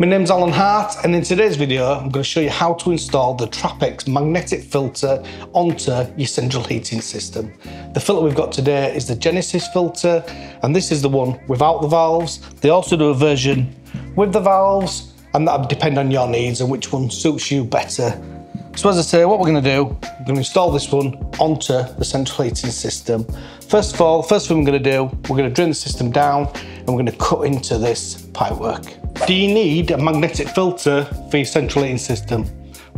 My name's Allen Hart and in today's video I'm going to show you how to install the Trappex magnetic filter onto your central heating system. The filter we've got today is the Genesis filter and this is the one without the valves. They also do a version with the valves and that would depend on your needs and which one suits you better. So as I say, what we're going to do, we're going to install this one onto the central heating system. First of all, the first thing we're going to do, we're going to drain the system down and we're going to cut into this pipework. Do you need a magnetic filter for your central heating system?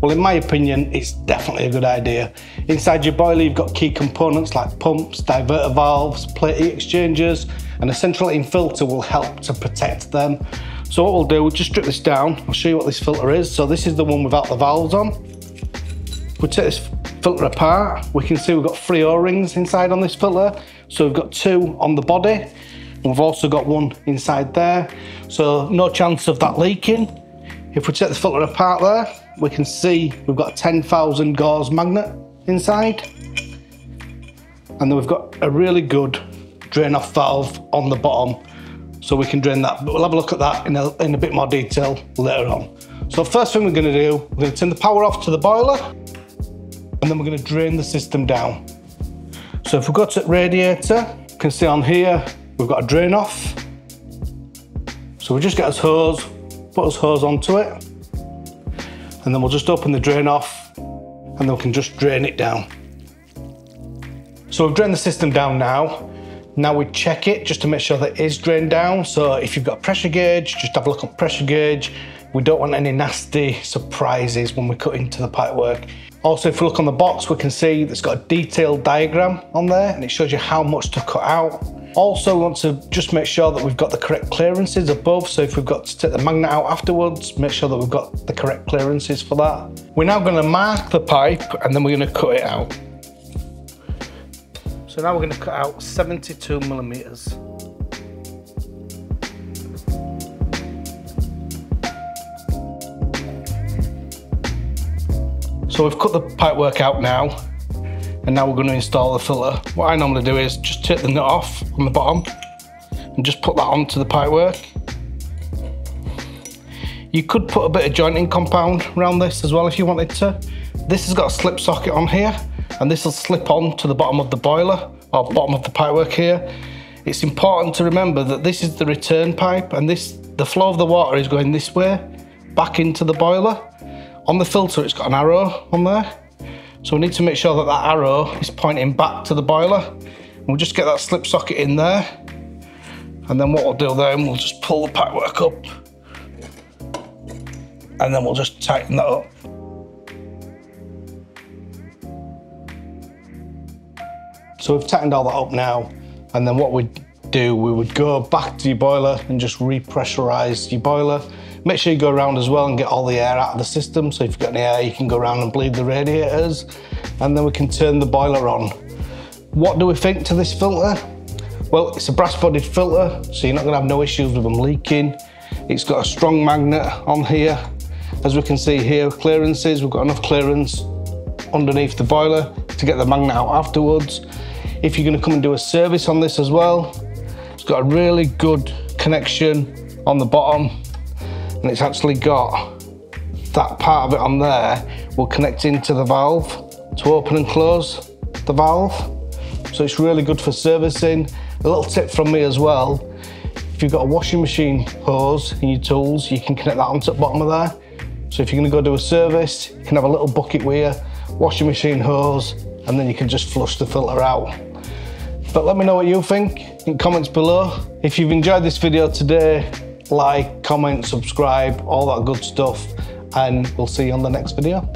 Well, in my opinion, it's definitely a good idea. Inside your boiler, you've got key components like pumps, diverter valves, plate heat exchangers, and a central heating filter will help to protect them. So what we'll do, we'll just strip this down. I'll show you what this filter is. So this is the one without the valves on. We'll take this filter apart. We can see we've got three O-rings inside on this filter. So we've got two on the body We've also got one inside there, so no chance of that leaking. If we take the filter apart there, we can see we've got a 10,000 gauge magnet inside. And then we've got a really good drain off valve on the bottom, so we can drain that. But we'll have a look at that in a, in a bit more detail later on. So first thing we're gonna do, we're gonna turn the power off to the boiler, and then we're gonna drain the system down. So if we go to radiator, you can see on here, We've got a drain off. So we just get us hose, put us hose onto it, and then we'll just open the drain off and then we can just drain it down. So we've drained the system down now. Now we check it just to make sure that it is drained down. So if you've got a pressure gauge, just have a look on pressure gauge. We don't want any nasty surprises when we cut into the pipework. Also, if we look on the box, we can see it's got a detailed diagram on there and it shows you how much to cut out. Also, want to just make sure that we've got the correct clearances above. So if we've got to take the magnet out afterwards, make sure that we've got the correct clearances for that. We're now going to mark the pipe and then we're going to cut it out. So now we're going to cut out 72 millimeters. So we've cut the pipe work out now and now we're going to install the filter. What I normally do is just take the nut off on the bottom and just put that onto the pipework. You could put a bit of jointing compound around this as well if you wanted to. This has got a slip socket on here and this will slip on to the bottom of the boiler or bottom of the pipework here. It's important to remember that this is the return pipe and this the flow of the water is going this way back into the boiler. On the filter it's got an arrow on there so we need to make sure that that arrow is pointing back to the boiler. We'll just get that slip socket in there. And then what we'll do then, we'll just pull the pipework up. And then we'll just tighten that up. So we've tightened all that up now. And then what we do, we would go back to your boiler and just repressurize your boiler. Make sure you go around as well and get all the air out of the system. So if you've got any air, you can go around and bleed the radiators and then we can turn the boiler on. What do we think to this filter? Well, it's a brass bodied filter, so you're not gonna have no issues with them leaking. It's got a strong magnet on here. As we can see here, clearances, we've got enough clearance underneath the boiler to get the magnet out afterwards. If you're gonna come and do a service on this as well, got a really good connection on the bottom and it's actually got that part of it on there will connect into the valve to open and close the valve. So it's really good for servicing. A little tip from me as well, if you've got a washing machine hose in your tools, you can connect that onto the bottom of there. So if you're gonna go do a service, you can have a little bucket with you, washing machine hose, and then you can just flush the filter out. But let me know what you think in comments below. If you've enjoyed this video today, like, comment, subscribe, all that good stuff, and we'll see you on the next video.